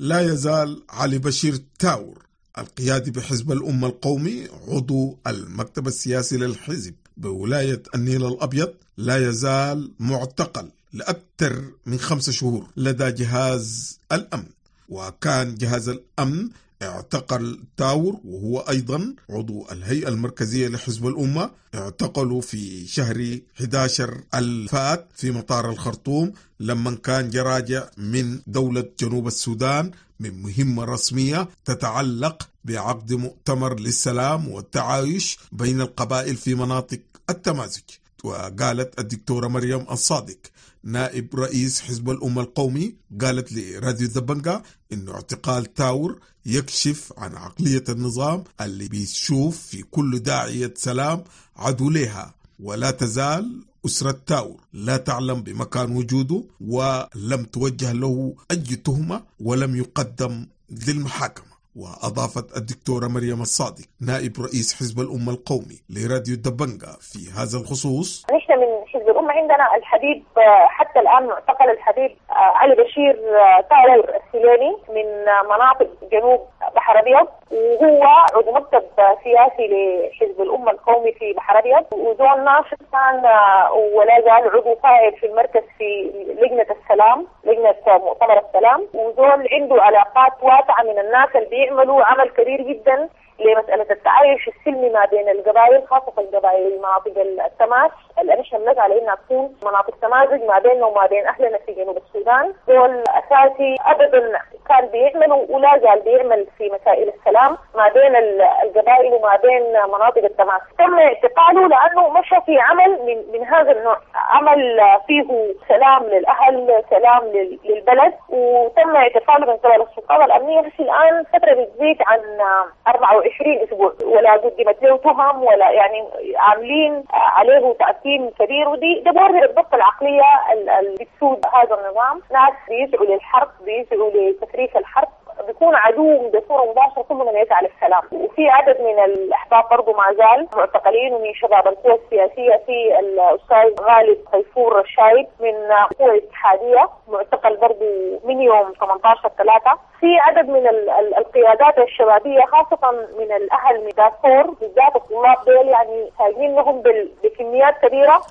لا يزال علي بشير تاور القيادي بحزب الأمة القومي عضو المكتب السياسي للحزب بولاية النيل الأبيض. لا يزال معتقل. لأكثر من خمسة شهور لدى جهاز الأمن. وكان جهاز الأمن اعتقل تاور وهو أيضا عضو الهيئة المركزية لحزب الأمة اعتقلوا في شهر 11 الفات في مطار الخرطوم لما كان جراجع من دولة جنوب السودان من مهمة رسمية تتعلق بعقد مؤتمر للسلام والتعايش بين القبائل في مناطق التمازج وقالت الدكتورة مريم الصادق نائب رئيس حزب الأمة القومي قالت لراديو دبنجا إنه اعتقال تاور يكشف عن عقلية النظام اللي بيشوف في كل داعية سلام عدو لها. ولا تزال أسرة تاور لا تعلم بمكان وجوده ولم توجه له أي تهمة ولم يقدم للمحاكمة. وأضافت الدكتورة مريم الصادق نائب رئيس حزب الأمة القومي لراديو دبنجا في هذا الخصوص. نحن من حزب الأمة عندنا الحبيب حتى الآن معتقل الحبيب علي بشير تاور السليمي من مناطق جنوب بحر أبيض وهو عضو مكتب سياسي لحزب الأمة القومي في بحر أبيض. وزول ناشط كان ولا زال عضو فاعل في المركز في لجنة السلام لجنة مؤتمر السلام. وزول عنده علاقات واسعة من الناس اللي بيعملوا عمل كبير جدا. لمسألة التعايش السلمي ما بين القبائل خاصة القبائل مناطق التماس. اللي بنسعى على انها تكون مناطق تمازج ما بيننا وما بين أهلنا في جنوب السودان. دول أساسي ابدا كان بيعمل ولا زال بيعمل في مسائل السلام ما بين القبائل وما بين مناطق التماس. تم اعتقاله لأنه مشى في عمل من من هذا النوع. عمل فيه سلام للأهل سلام للبلد وتم اعتقاله من قبل السلطات الامنيه بس الآن فترة بتزيد عن 24 أسبوع ولا قدمت له تهم ولا يعني عاملين عليه تاثير كبير. ودي ده بوري بالضبط العقلية اللي بتسود هذا النظام. ناس بيسعوا للحرب بيسعوا لتفريق الحرب بيكون عدو بصورة مباشرة كل من يسعى للسلام وفي عدد من الأحباب برضه ما زال معتقلين ومن شباب القوى السياسية في الأستاذ غالب خيفور الشايب من قوى الاتحادية. معتقل برضه من يوم 18 3 في عدد من القيادات الشبابية خاصة من الأهل من دارفور بالذات الطلاب دول يعني لهم بكميات كبيرة.